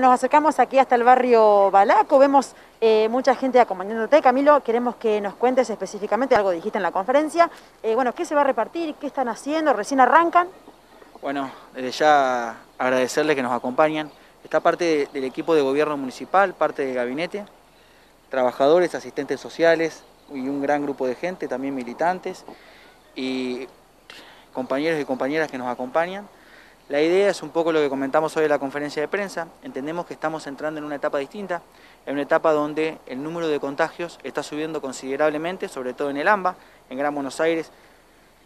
Nos acercamos aquí hasta el barrio Balaco, vemos eh, mucha gente acompañándote. Camilo, queremos que nos cuentes específicamente, algo dijiste en la conferencia, eh, bueno, ¿qué se va a repartir? ¿Qué están haciendo? ¿Recién arrancan? Bueno, desde ya agradecerles que nos acompañan. Está parte del equipo de gobierno municipal, parte del gabinete, trabajadores, asistentes sociales y un gran grupo de gente, también militantes y compañeros y compañeras que nos acompañan. La idea es un poco lo que comentamos hoy en la conferencia de prensa. Entendemos que estamos entrando en una etapa distinta, en una etapa donde el número de contagios está subiendo considerablemente, sobre todo en el AMBA, en Gran Buenos Aires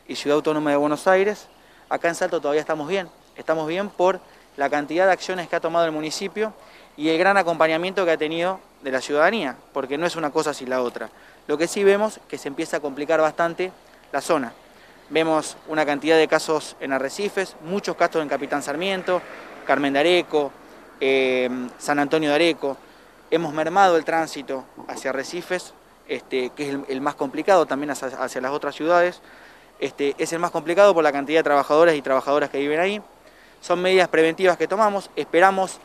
y Ciudad Autónoma de Buenos Aires. Acá en Salto todavía estamos bien, estamos bien por la cantidad de acciones que ha tomado el municipio y el gran acompañamiento que ha tenido de la ciudadanía, porque no es una cosa sin la otra. Lo que sí vemos que se empieza a complicar bastante la zona. Vemos una cantidad de casos en Arrecifes, muchos casos en Capitán Sarmiento, Carmen de Areco, eh, San Antonio de Areco. Hemos mermado el tránsito hacia Arrecifes, este, que es el, más complicado también hacia, las otras ciudades. Este, es el más complicado por la cantidad de trabajadores y trabajadoras que viven ahí. Son medidas preventivas que tomamos, esperamos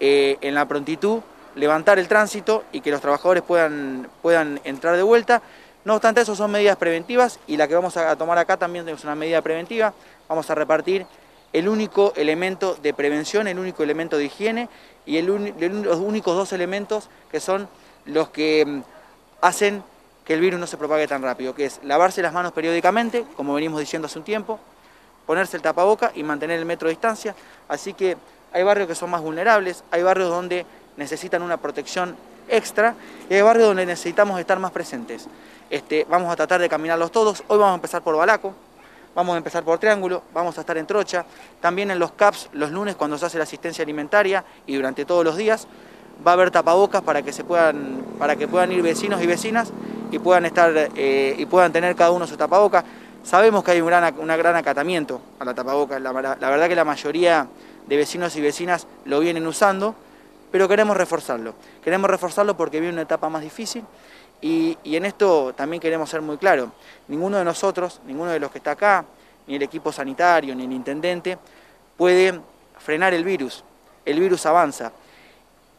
eh, en la prontitud levantar el tránsito y que los trabajadores puedan, puedan entrar de vuelta no obstante, eso son medidas preventivas y la que vamos a tomar acá también es una medida preventiva. Vamos a repartir el único elemento de prevención, el único elemento de higiene y los únicos dos elementos que son los que mm, hacen que el virus no se propague tan rápido, que es lavarse las manos periódicamente, como venimos diciendo hace un tiempo, ponerse el tapaboca y mantener el metro de distancia. Así que hay barrios que son más vulnerables, hay barrios donde necesitan una protección extra y hay barrios donde necesitamos estar más presentes. Este, vamos a tratar de caminarlos todos. Hoy vamos a empezar por Balaco, vamos a empezar por Triángulo, vamos a estar en Trocha, también en los CAPS los lunes cuando se hace la asistencia alimentaria y durante todos los días va a haber tapabocas para que, se puedan, para que puedan ir vecinos y vecinas y puedan, estar, eh, y puedan tener cada uno su tapabocas. Sabemos que hay un gran, gran acatamiento a la tapabocas, la, la verdad que la mayoría de vecinos y vecinas lo vienen usando, pero queremos reforzarlo. Queremos reforzarlo porque viene una etapa más difícil y, en esto también queremos ser muy claros, ninguno de nosotros, ninguno de los que está acá, ni el equipo sanitario, ni el intendente, puede frenar el virus. El virus avanza.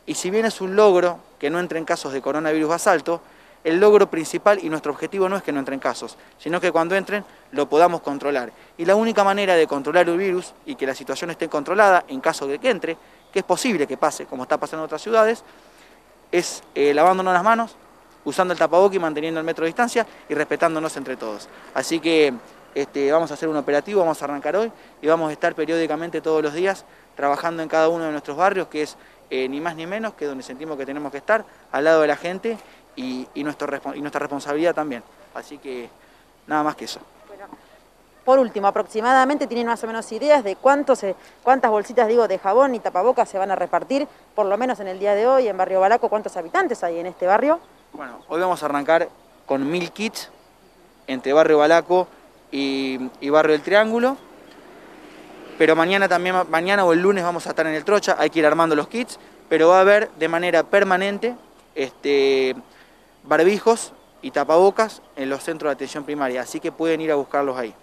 Y si bien es un logro que no entren casos de coronavirus basalto, el logro principal y nuestro objetivo no es que no entren casos, sino que cuando entren lo podamos controlar. Y la única manera de controlar el virus y que la situación esté controlada en caso de que entre, que es posible que pase, como está pasando en otras ciudades, es eh, lavándonos las manos, usando el tapaboca y manteniendo el metro de distancia y respetándonos entre todos. Así que este, vamos a hacer un operativo, vamos a arrancar hoy y vamos a estar periódicamente todos los días trabajando en cada uno de nuestros barrios, que es eh, ni más ni menos que donde sentimos que tenemos que estar, al lado de la gente y, nuestra responsabilidad también. Así que nada más que eso. Por último, aproximadamente tienen más o menos ideas de cuántos, cuántas bolsitas digo de jabón y tapabocas se van a repartir, por lo menos en el día de hoy en Barrio Balaco, ¿cuántos habitantes hay en este barrio? Bueno, hoy vamos a arrancar con mil kits entre Barrio Balaco y, Barrio del Triángulo. Pero mañana también, mañana o el lunes vamos a estar en el Trocha, hay que ir armando los kits, pero va a haber de manera permanente este, barbijos y tapabocas en los centros de atención primaria, así que pueden ir a buscarlos ahí.